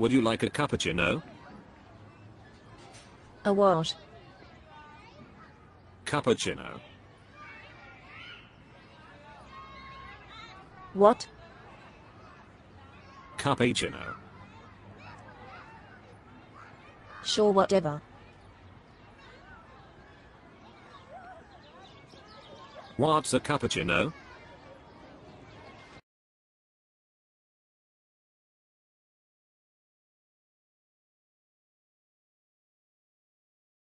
Would you like a cappuccino? Oh? A what? Cappuccino. Oh. What? Cappuccino. Oh. Sure whatever. What's a cappuccino?